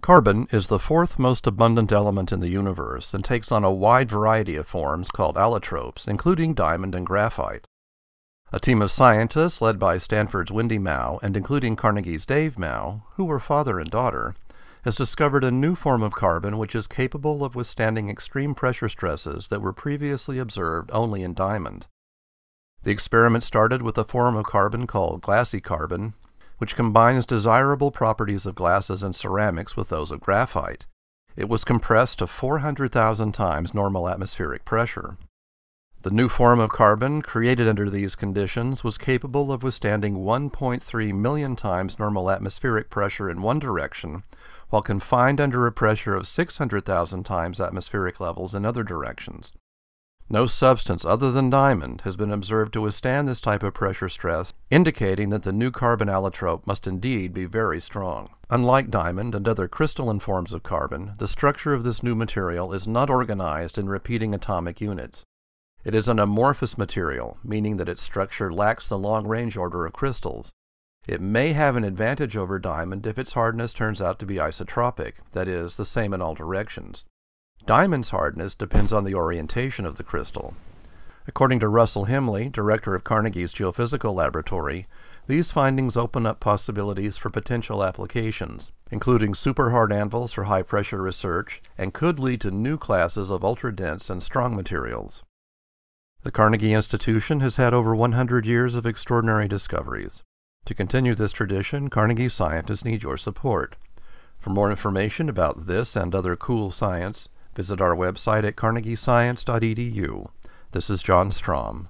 Carbon is the fourth most abundant element in the universe and takes on a wide variety of forms called allotropes, including diamond and graphite. A team of scientists led by Stanford's Wendy Mao and including Carnegie's Dave Mao, who were father and daughter, has discovered a new form of carbon which is capable of withstanding extreme pressure stresses that were previously observed only in diamond. The experiment started with a form of carbon called glassy carbon, which combines desirable properties of glasses and ceramics with those of graphite. It was compressed to 400,000 times normal atmospheric pressure. The new form of carbon, created under these conditions, was capable of withstanding 1.3 million times normal atmospheric pressure in one direction, while confined under a pressure of 600,000 times atmospheric levels in other directions. No substance other than diamond has been observed to withstand this type of pressure stress, indicating that the new carbon allotrope must indeed be very strong. Unlike diamond and other crystalline forms of carbon, the structure of this new material is not organized in repeating atomic units. It is an amorphous material, meaning that its structure lacks the long-range order of crystals. It may have an advantage over diamond if its hardness turns out to be isotropic, that is, the same in all directions. Diamond's hardness depends on the orientation of the crystal. According to Russell Hemley, director of Carnegie's Geophysical Laboratory, these findings open up possibilities for potential applications, including superhard anvils for high-pressure research, and could lead to new classes of ultra-dense and strong materials. The Carnegie Institution has had over 100 years of extraordinary discoveries. To continue this tradition, Carnegie scientists need your support. For more information about this and other cool science, Visit our website at carnegiescience.edu. This is John Strom.